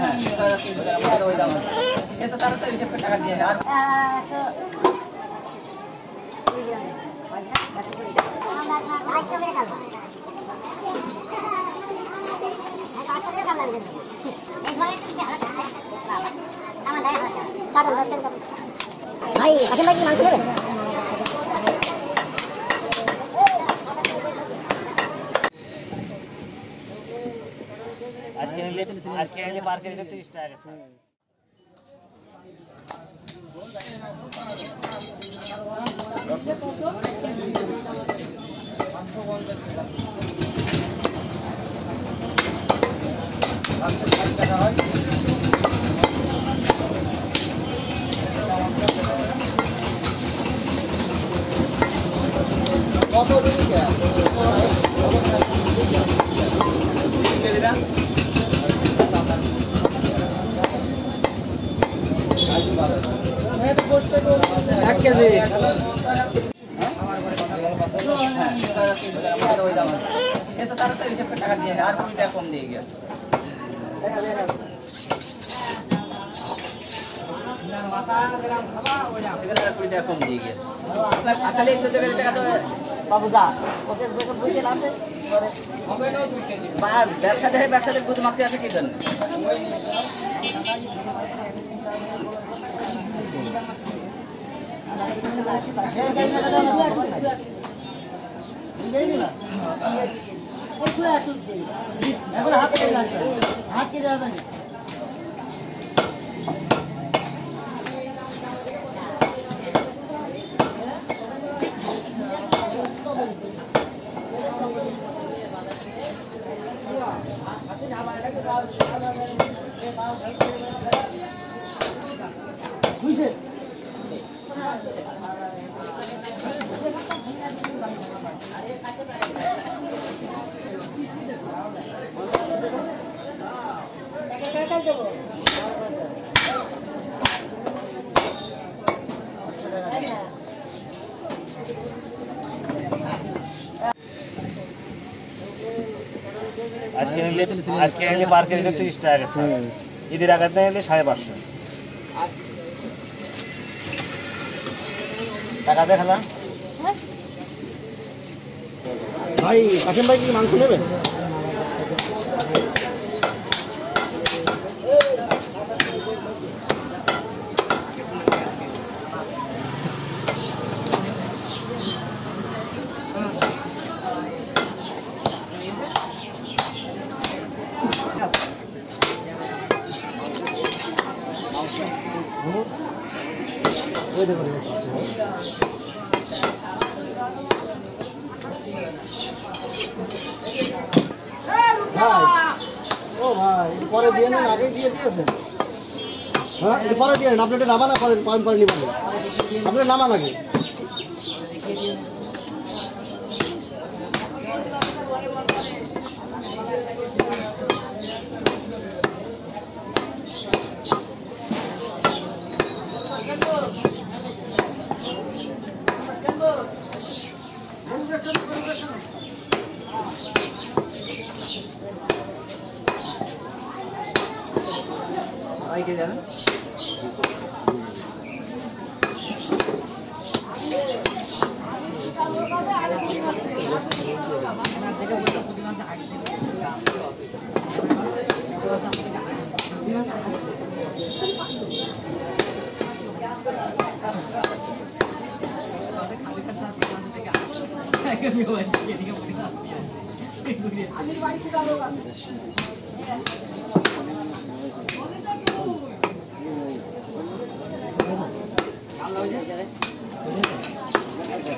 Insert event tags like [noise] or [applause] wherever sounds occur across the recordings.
হ্যাঁ ছয় হাজার তিনশো টাকা ভাই আসেন মাংস নেবেন আজকে নিলে আজকে নিলে পার কেজিতে তিরিশ টাকা গেছে। এক কেজি হ্যাঁ ছয় হাজার তিনশো টাকা আমাদের ওই দাম আছে এ তো তাড়াতাড়ি হিসেবে টাকা দিয়ে আর কুড়ি টাকা কম দিয়ে গিয়েছে এখানে আর কুড়ি টাকা কম দিয়ে গিয়েছে তাহলে এই চোদ্দ কেজি টাকা তো বাবু যা ওকে দেখে বুঝতে লাগবে ব্যবসা দেখে ব্যবসা দেখে বুঝে আছে কি জন্য এখন হাত কেটে লাগবে হাত কেটে যাবে আজকে নিলে আজকে নিলে পার কেজিতে তিরিশ টাকা গেছে ঈদের আঘাত নিলে সাড়ে পাঁচশো। টাকা দেখালাম ভাই কাশেম ভাই কি মাংস নেবেন ওই দেখো ভাই ও ভাই একটু পরে দিয়ে নেন, আগে দিয়ে দিয়েছেন। হ্যাঁ পরে দিয়ে নেন, আপনি এটা নামান পরে পরে নিবেন আপনি নামান আগে 이게 되나? [laughs] [laughs] 아니 많이 기다려가지고 কাম লাগবে যা ওদিকে যা ওদিকে যা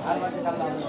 হ্যাঁ এবার টাকা দে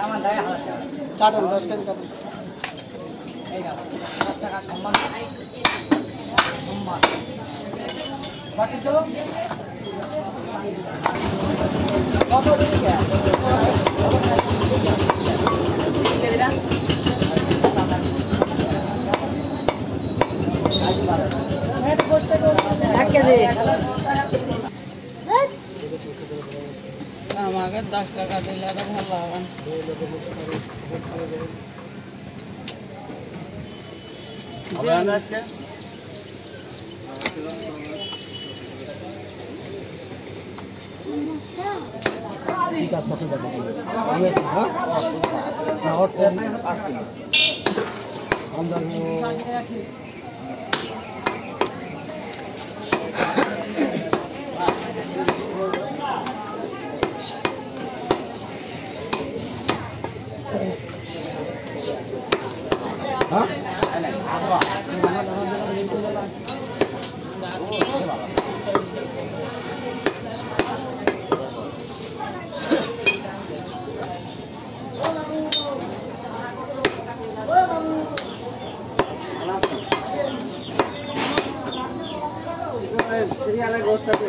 কাটুন দশ কাটুন টাকা সম্মান। সম্মান। কত দিন কে? এক কেজি। আমাকে দশ টাকা দিলে আরও ভালো হবে। হবে না আজকে কি কাজ করছেন দেখো আমি আছি হ্যাঁ না ওর টেন আমরা হ্যাঁ সিরিয়ালে গোষ্ঠটা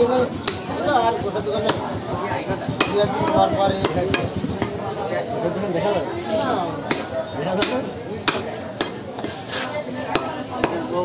পেয়ে আর গোটা দোকানে দু একদিন পর পর দোকানে দেখা যাবে দেখা যাবে বউ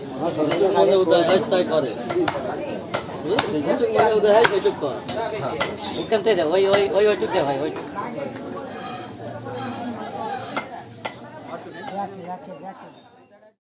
ওইখান থেকে দে, ওই ওই ওই ওইটুক হয় ওই